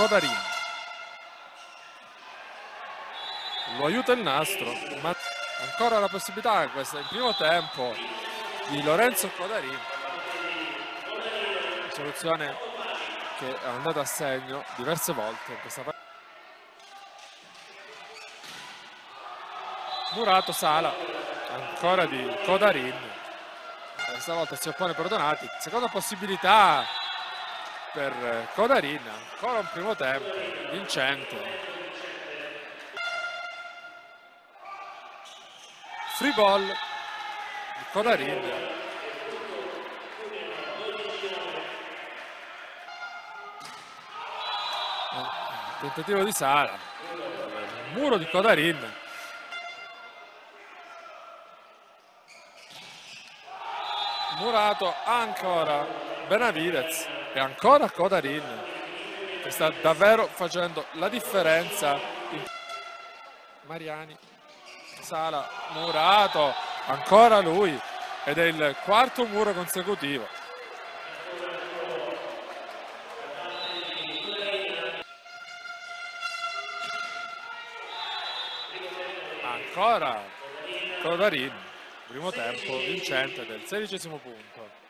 Codarin. Lo aiuta il nastro, ma ancora la possibilità questa il primo tempo di Lorenzo Codarin. Soluzione che è andata a segno diverse volte in questa partita. Murato Sala, ancora di Codarin. Stavolta si oppone per Donati. Seconda possibilità per Codarin. Ancora un primo tempo vincente. Free ball di Codarin. Tentativo di Sala. Muro di Codarin. Murato ancora Benavidez e ancora Codarin che sta davvero facendo la differenza Mariani Sala Murato ancora lui ed è il quarto muro consecutivo. Ancora Codarin primo tempo vincente del sedicesimo punto